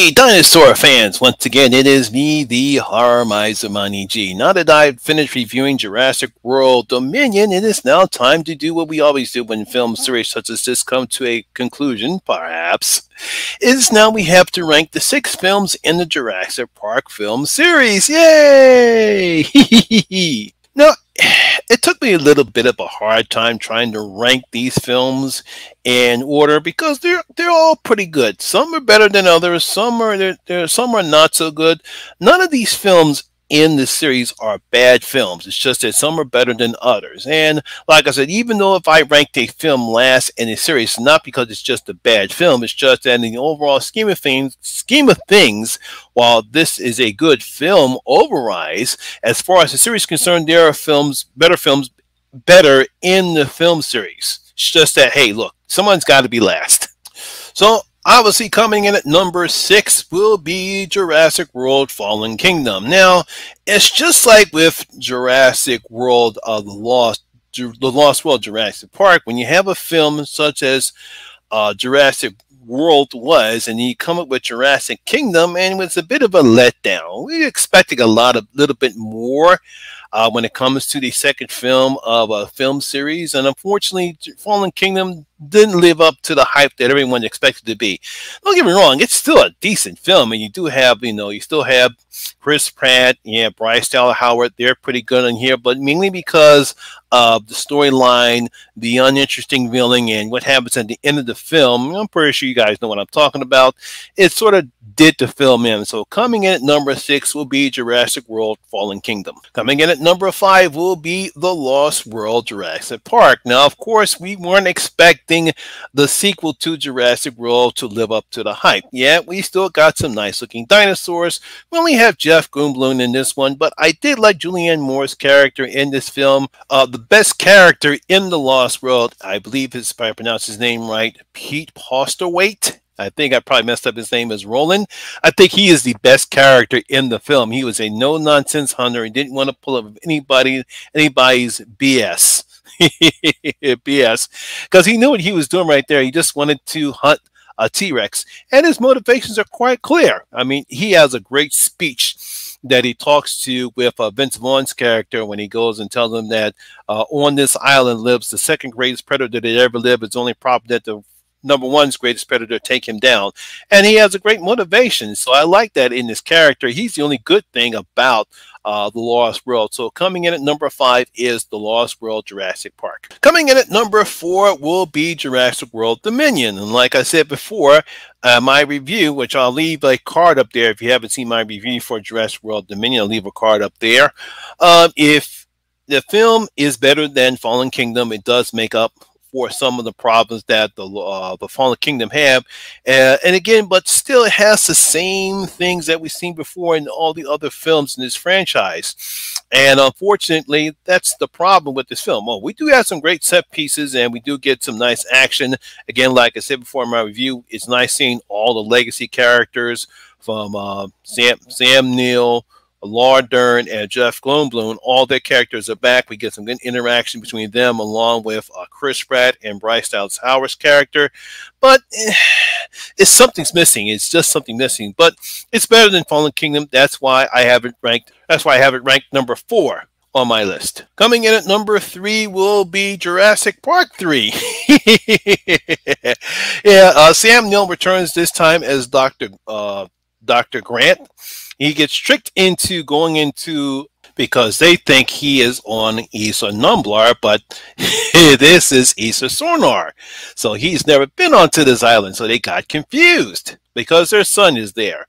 Hey, dinosaur fans! Once again, it is me, the Horror Miser Monty G. Now that I've finished reviewing Jurassic World Dominion, it is now time to do what we always do when film series such as this come to a conclusion, perhaps. It is now we have to rank the six films in the Jurassic Park film series. Yay! now, it took me a little bit of a hard time trying to rank these films in order because they're they're all pretty good. Some are better than others. Some are they're, some are not so good. None of these films in the series are bad films. It's just that some are better than others. And like I said, even though if I ranked a film last in a series, not because it's just a bad film, it's just that in the overall scheme of things, scheme of things, while this is a good film overrise, as far as the series concerned, there are films, better films, better in the film series. It's just that, hey, look, someone's got to be last. So Obviously, coming in at number six will be Jurassic World Fallen Kingdom. Now, it's just like with Jurassic World uh, The Lost the Lost World Jurassic Park, when you have a film such as uh, Jurassic World was, and you come up with Jurassic Kingdom, and it was a bit of a letdown. We expecting a lot of little bit more uh, when it comes to the second film of a film series, and unfortunately, Fallen Kingdom didn't live up to the hype that everyone expected to be. Don't get me wrong; it's still a decent film, and you do have, you know, you still have Chris Pratt, yeah, Bryce Dallas Howard. They're pretty good in here, but mainly because of the storyline, the uninteresting villain, and what happens at the end of the film. I'm pretty sure you guys know what I'm talking about. It sort of did the film in. So coming in at number six will be Jurassic World Fallen Kingdom. Coming in at number five will be The Lost World Jurassic Park. Now, of course, we weren't expecting the sequel to Jurassic World to live up to the hype. Yeah, we still got some nice looking dinosaurs. We only have Jeff Goldblum in this one, but I did like Julianne Moore's character in this film. Uh, the best character in The Lost World, I believe is, if I pronounce his name right, Pete Postlethwaite. I think I probably messed up his name as Roland. I think he is the best character in the film. He was a no nonsense hunter. He didn't want to pull up anybody anybody's BS. BS. Because he knew what he was doing right there. He just wanted to hunt a T-Rex. And his motivations are quite clear. I mean, he has a great speech that he talks to with uh, Vince Vaughn's character when he goes and tells him that uh, on this island lives the second greatest predator that ever lived. It's only problem that the number one's greatest predator take him down. And he has a great motivation. So I like that in this character. He's the only good thing about uh, The Lost World. So coming in at number five is The Lost World Jurassic Park. Coming in at number four will be Jurassic World Dominion. And like I said before, uh, my review, which I'll leave a card up there if you haven't seen my review for Jurassic World Dominion, I'll leave a card up there. Um, if the film is better than Fallen Kingdom, it does make up for some of the problems that the uh, the Fallen Kingdom have, uh, and again, but still it has the same things that we've seen before in all the other films in this franchise. And unfortunately, that's the problem with this film. Well, we do have some great set pieces, and we do get some nice action. Again, like I said before in my review, it's nice seeing all the legacy characters from uh, Sam Sam Neill. Laura Dern and Jeff Goldblum, all their characters are back. We get some good interaction between them, along with uh, Chris Pratt and Bryce Dallas Howard's character. But eh, it's something's missing. It's just something missing. But it's better than Fallen Kingdom. That's why I have it ranked. That's why I have it ranked number four on my list. Coming in at number three will be Jurassic Park 3. yeah, uh, Sam Neill returns this time as Dr. Uh, Dr. Grant he gets tricked into going into because they think he is on Isla Nublar, but this is Isla Sorna. So he's never been onto this island, so they got confused because their son is there.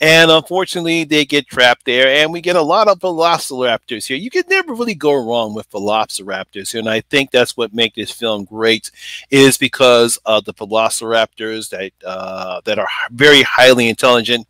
And unfortunately, they get trapped there, and we get a lot of velociraptors here. You can never really go wrong with velociraptors, and I think that's what makes this film great, is because of the velociraptors that uh, that are very highly intelligent.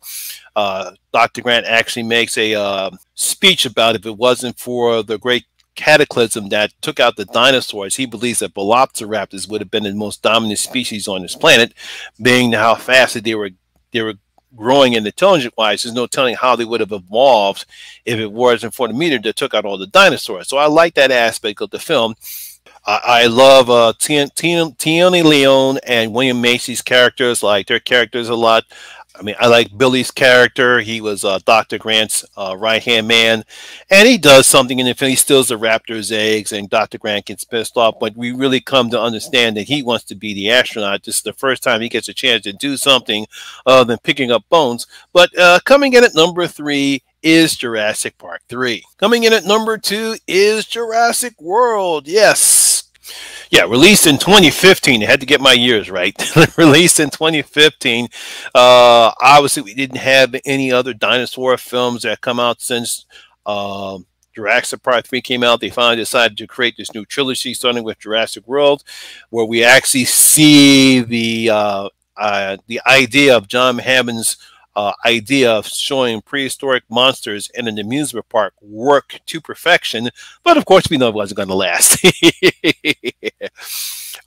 Uh, Dr. Grant actually makes a uh, speech about if it wasn't for the great cataclysm that took out the dinosaurs, he believes that Velociraptors would have been the most dominant species on this planet, being how fast they were they were growing and intelligent wise. There's no telling how they would have evolved if it wasn't for the meteor that took out all the dinosaurs. So I like that aspect of the film. I, I love uh, Téa Leoni and William Macy's characters. Like their characters a lot. I mean, I like Billy's character. He was uh, Dr. Grant's uh, right hand man, and he does something in the film. He steals the raptor's eggs, and Dr. Grant gets pissed off. But we really come to understand that he wants to be the astronaut. This is the first time he gets a chance to do something other than picking up bones. But uh, coming in at number three is Jurassic Park 3. Coming in at number two is Jurassic World. Yes. Yeah, released in 2015. I had to get my years right. released in 2015. Uh, obviously, we didn't have any other dinosaur films that come out since uh, Jurassic Park 3 came out. They finally decided to create this new trilogy, starting with Jurassic World, where we actually see the uh, uh the idea of John Hammond's uh, idea of showing prehistoric monsters in an amusement park work to perfection, but of course we know it wasn't going to last.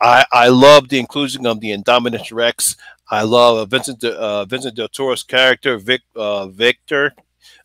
I, I love the inclusion of the Indominus Rex. I love Vincent uh, Vincent Del Toro's character, Vic, uh, Victor,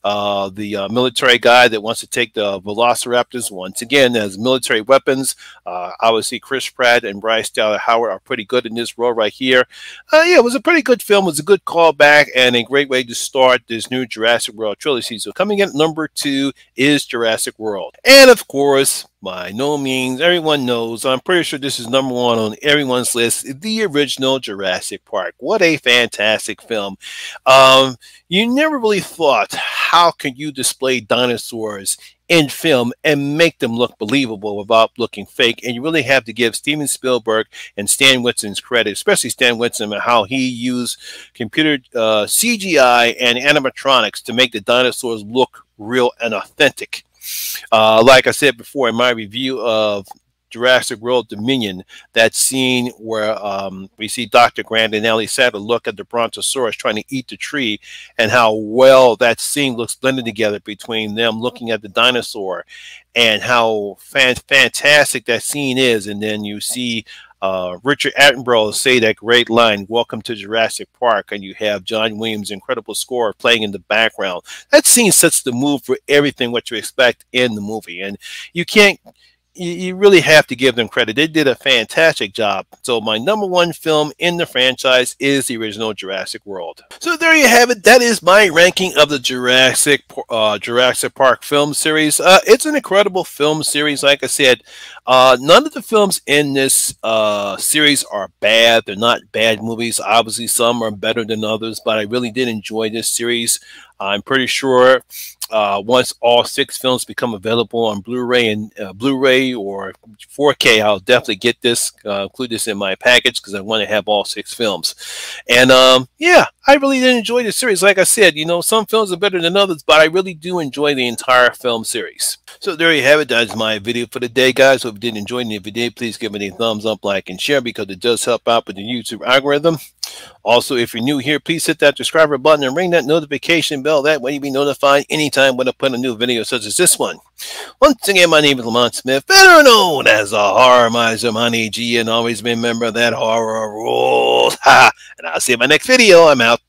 uh, the uh, military guy that wants to take the Velociraptors once again as military weapons. Uh, obviously, Chris Pratt and Bryce Dallas Howard are pretty good in this role right here. Uh, yeah, it was a pretty good film. It was a good callback and a great way to start this new Jurassic World trilogy. So coming in at number two is Jurassic World, and of course by no means. Everyone knows. I'm pretty sure this is number one on everyone's list. The original Jurassic Park. What a fantastic film. Um, you never really thought, how can you display dinosaurs in film and make them look believable without looking fake. And you really have to give Steven Spielberg and Stan Winston's credit, especially Stan Winston, and how he used computer uh, CGI and animatronics to make the dinosaurs look real and authentic. Uh, like I said before in my review of Jurassic World Dominion, that scene where um, we see Dr. Grant and Ellie Sattler look at the Brontosaurus trying to eat the tree, and how well that scene looks blended together between them looking at the dinosaur, and how fan fantastic that scene is. And then you see uh, Richard Attenborough say that great line, Welcome to Jurassic Park, and you have John Williams' incredible score playing in the background. That scene sets the mood for everything what you expect in the movie. And you can't you, you really have to give them credit. They did a fantastic job. So my number one film in the franchise is the original Jurassic World. So there you have it. That is my ranking of the Jurassic uh, Jurassic Park film series. Uh, it's an incredible film series. Like I said, uh, none of the films in this uh, series are bad. They're not bad movies. Obviously, some are better than others, but I really did enjoy this series. I'm pretty sure uh, once all six films become available on Blu-ray and uh, Blu-ray or 4K, I'll definitely get this, uh, include this in my package because I want to have all six films. And um, yeah, I really did enjoy the series. Like I said, you know, some films are better than others, but I really do enjoy the entire film series. So there you have it. That's my video for the day, guys. Hope you did enjoy it. If you did, please give it a thumbs up, like, and share because it does help out with the YouTube algorithm. Also, if you're new here, please hit that subscriber button and ring that notification bell. That way you'll be notified anytime when I put a new video such as this one. Once again, my name is Lamont Smith, better known as the Horror Miser Monty G, and always remember that horror rules. Ha! And I'll see you in my next video. I'm out.